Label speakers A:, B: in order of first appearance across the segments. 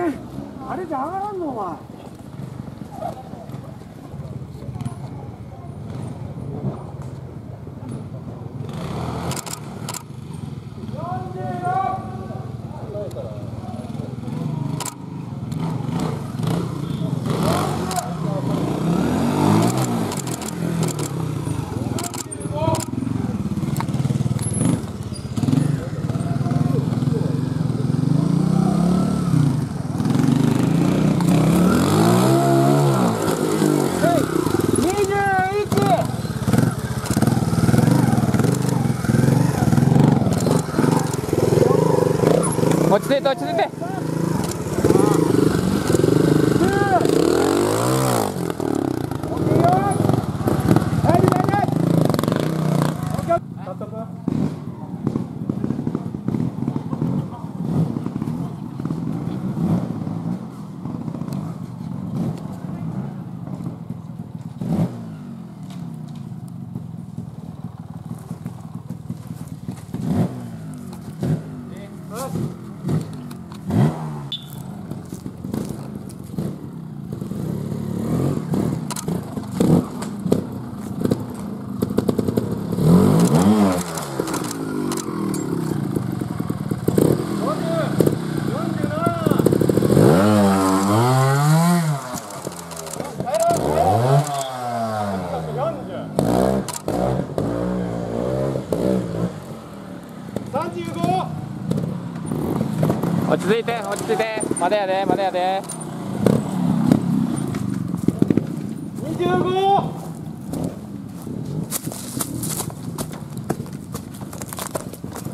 A: あれじゃ上がらんのお前。落ち着いて。落ち着い着いて落ち着いて。まだやでまだやで。
B: 25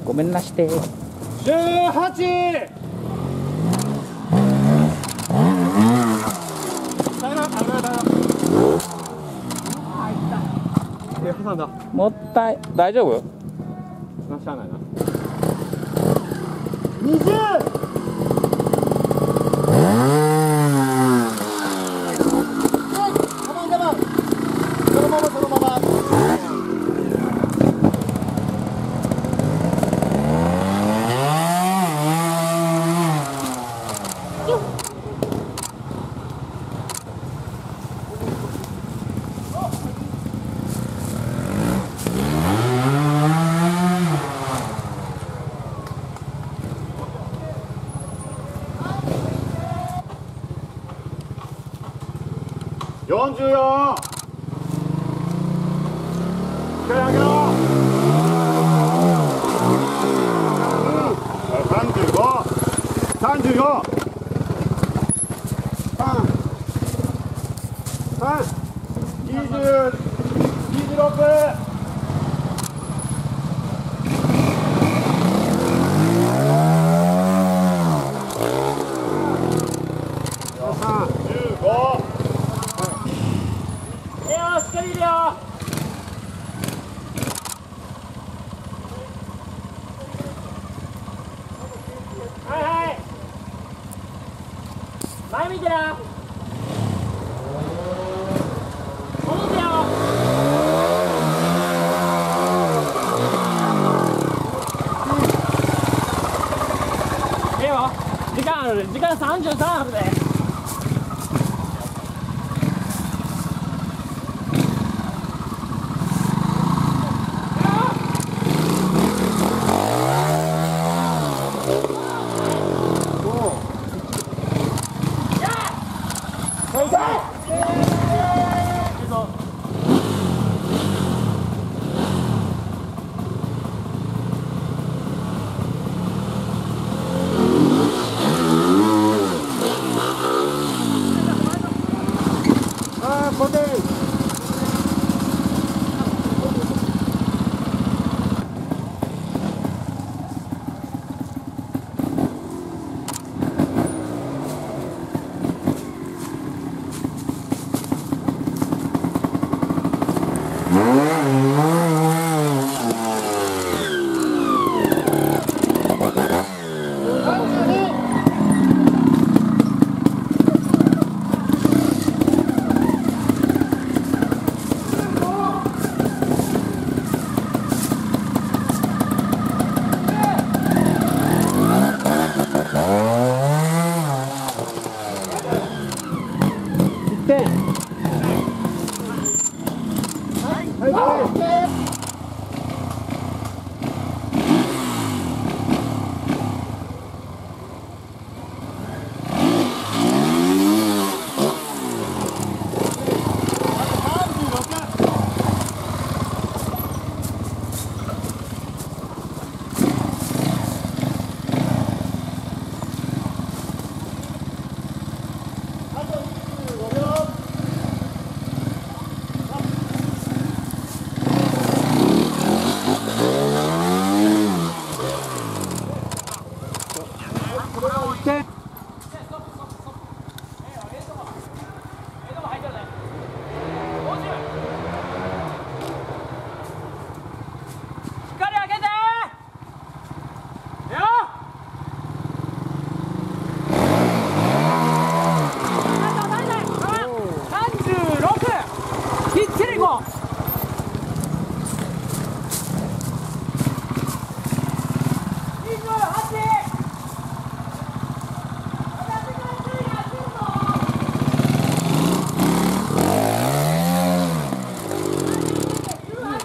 A: ごめんなして。
B: 18え挟んだ。
A: もったい大丈夫？
B: なしゃあないな。20そのままそのまま 44! 手上げろ !35! 3 3 20 26はいはい前見てな戻ってよええよ時間あ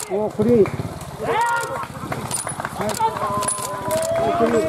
C: ও খুড়ি
B: ও খুড়ি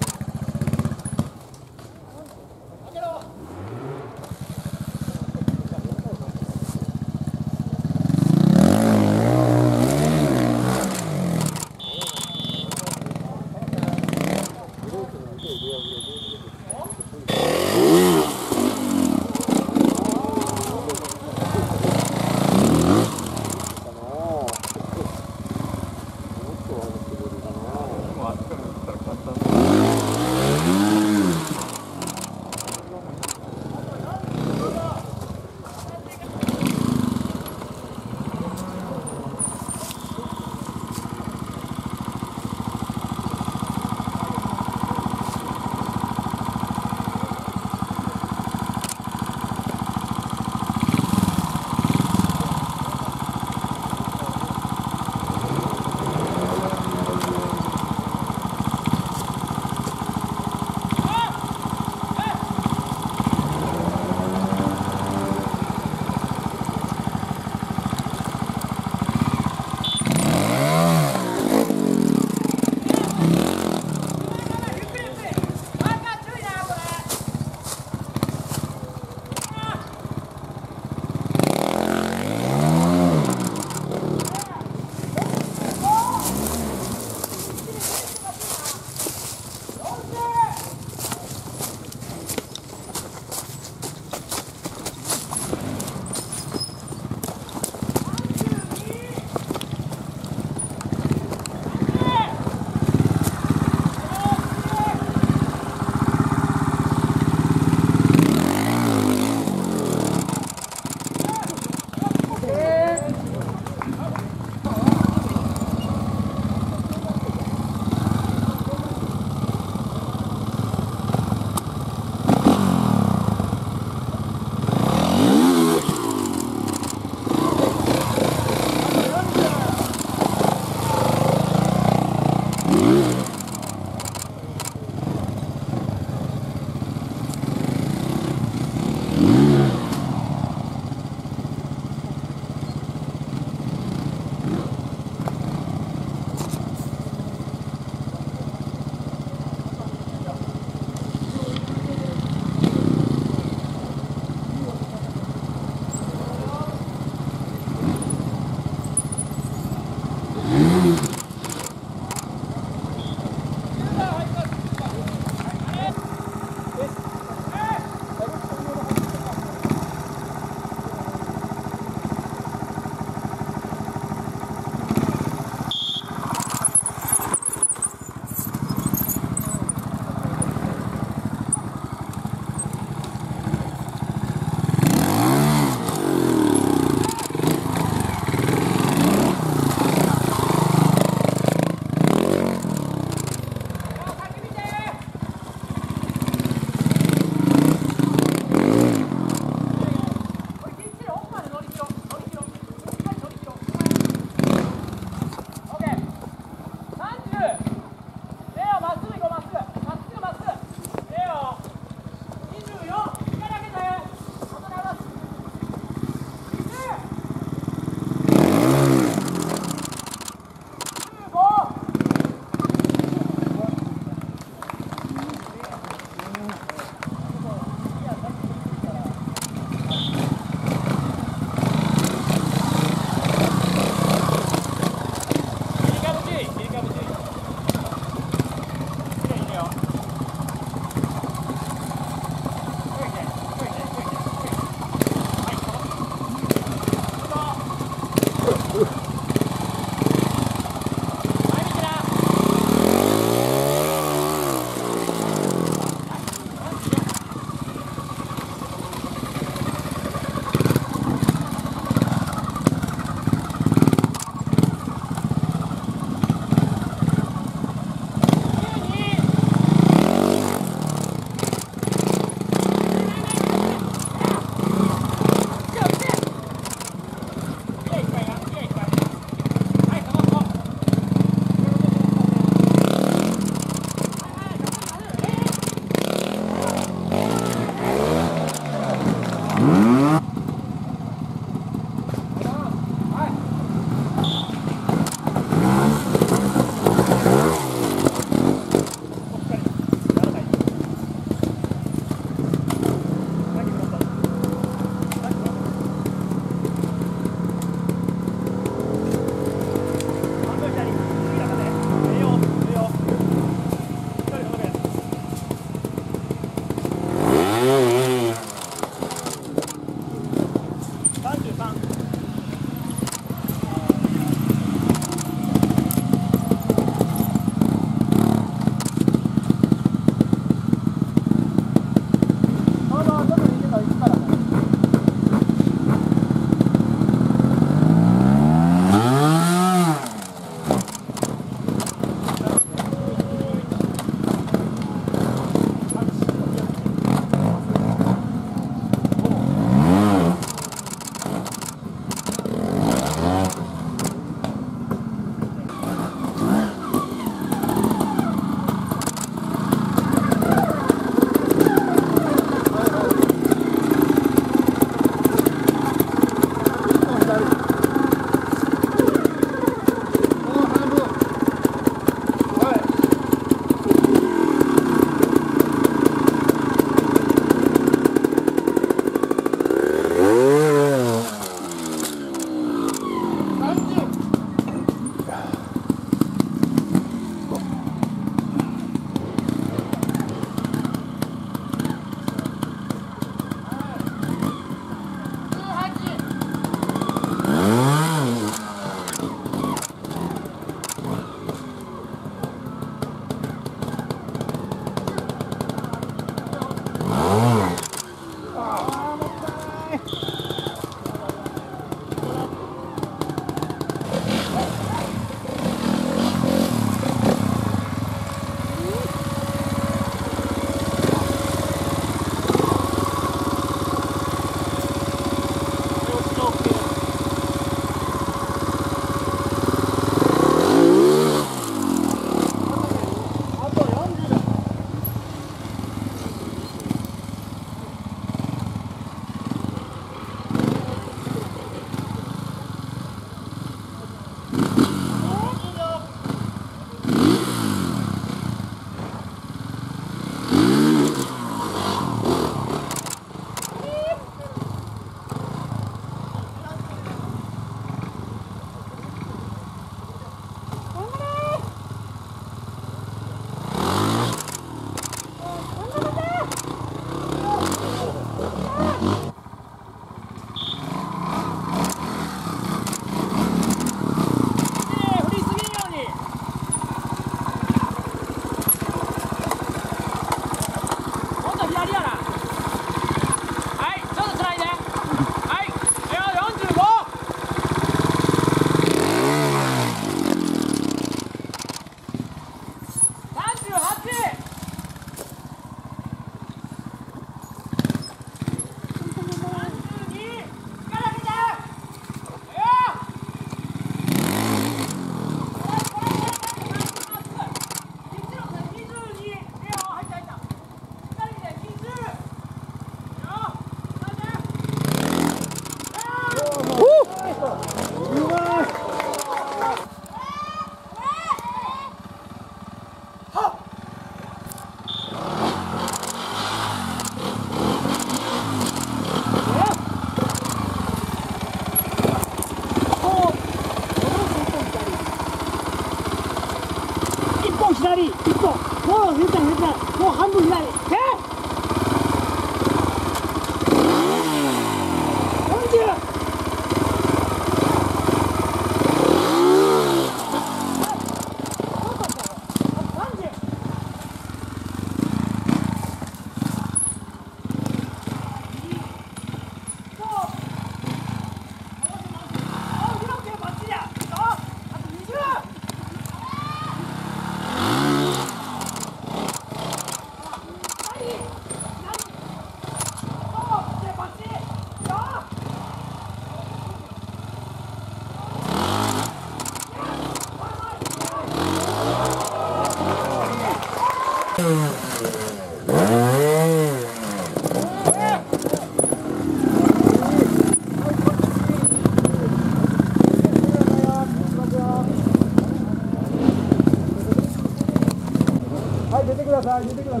B: 出てくだ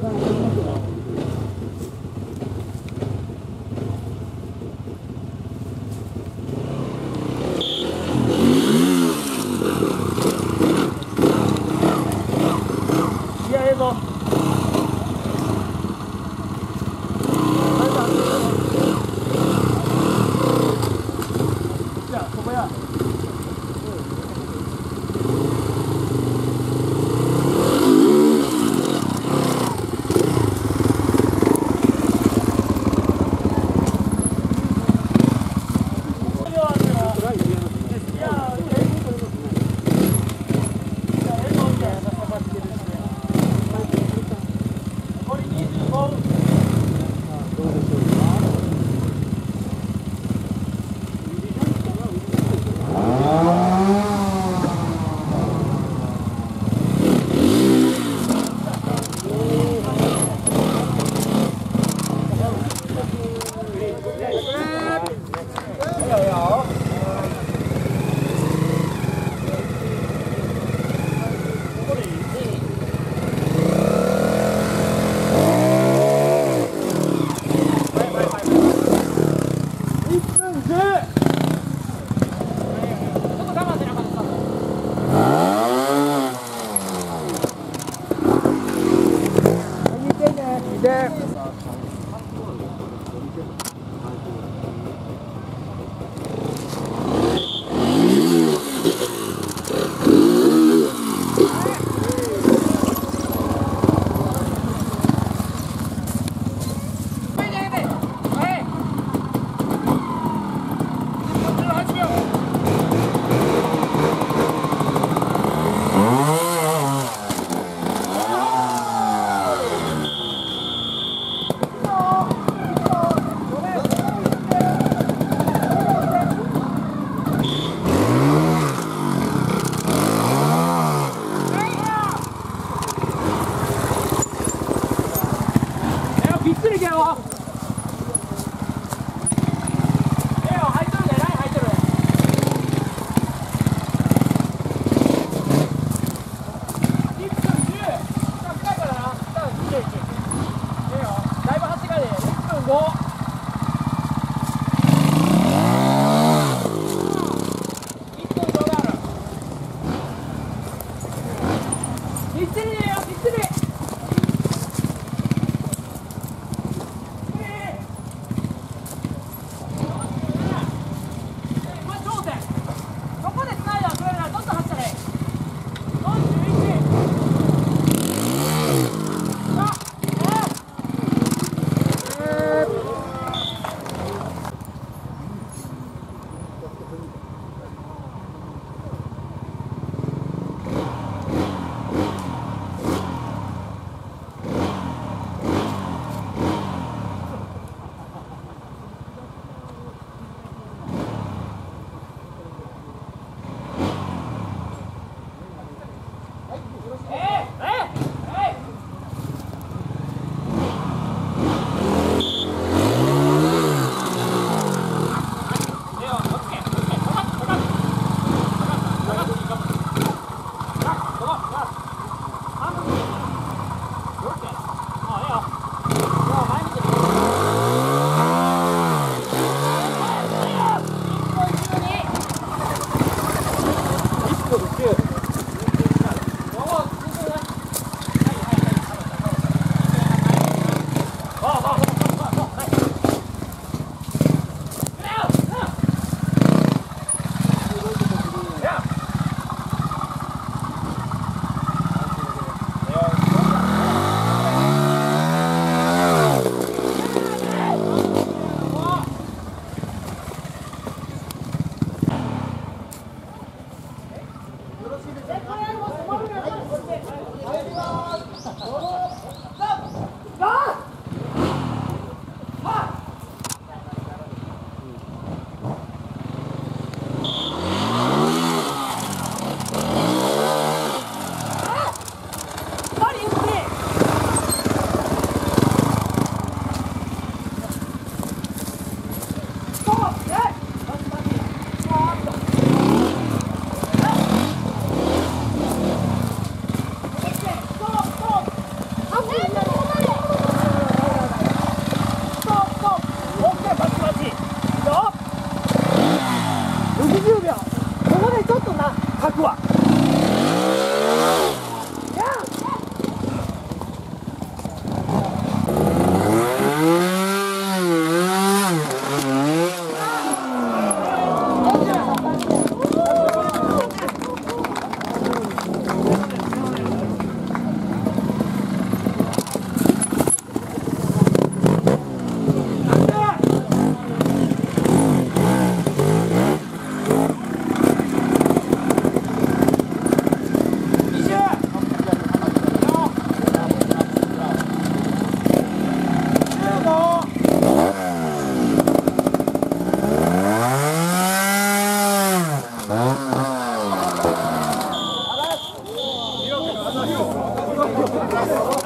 B: Yes.